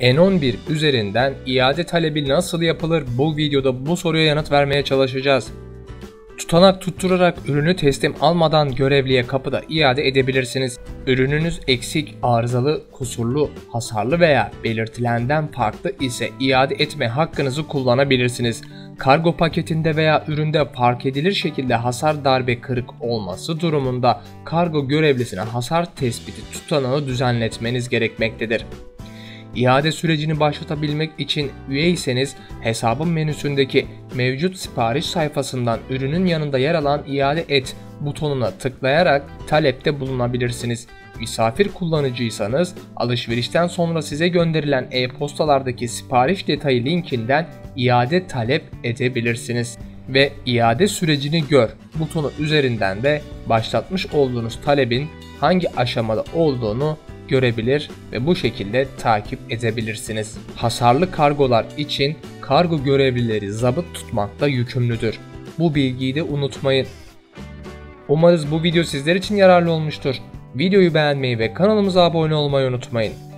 N11 üzerinden iade talebi nasıl yapılır bu videoda bu soruya yanıt vermeye çalışacağız. Tutanak tutturarak ürünü teslim almadan görevliye kapıda iade edebilirsiniz. Ürününüz eksik, arızalı, kusurlu, hasarlı veya belirtilenden farklı ise iade etme hakkınızı kullanabilirsiniz. Kargo paketinde veya üründe fark edilir şekilde hasar darbe kırık olması durumunda kargo görevlisine hasar tespiti tutanağı düzenletmeniz gerekmektedir. İade sürecini başlatabilmek için üyeyseniz hesabın menüsündeki mevcut sipariş sayfasından ürünün yanında yer alan iade et butonuna tıklayarak talepte bulunabilirsiniz. Misafir kullanıcıysanız alışverişten sonra size gönderilen e-postalardaki sipariş detayı linkinden iade talep edebilirsiniz. Ve iade sürecini gör butonu üzerinden de başlatmış olduğunuz talebin hangi aşamada olduğunu görebilir ve bu şekilde takip edebilirsiniz. Hasarlı kargolar için kargo görevlileri zabıt tutmakta yükümlüdür. Bu bilgiyi de unutmayın. Umarız bu video sizler için yararlı olmuştur. Videoyu beğenmeyi ve kanalımıza abone olmayı unutmayın.